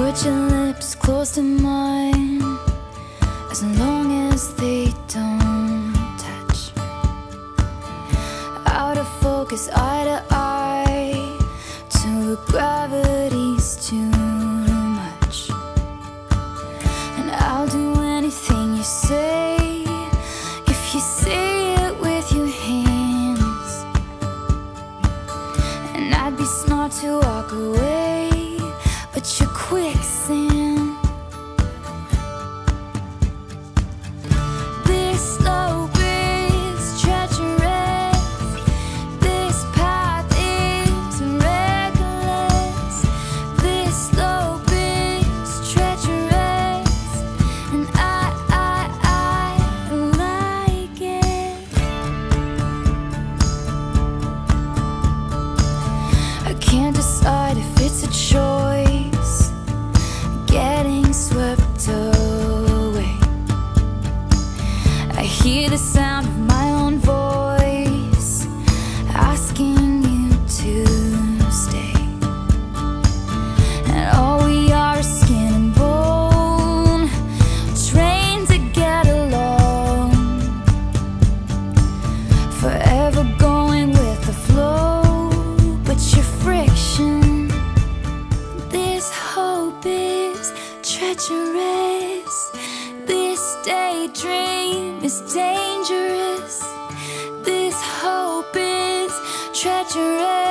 Put your lips close to mine. As long as they don't touch. Out of focus, eye to eye. Till the gravity's too much. And I'll do anything you say. If you say it with your hands. And I'd be smart to walk away treacherous This daydream is dangerous. This hope is treacherous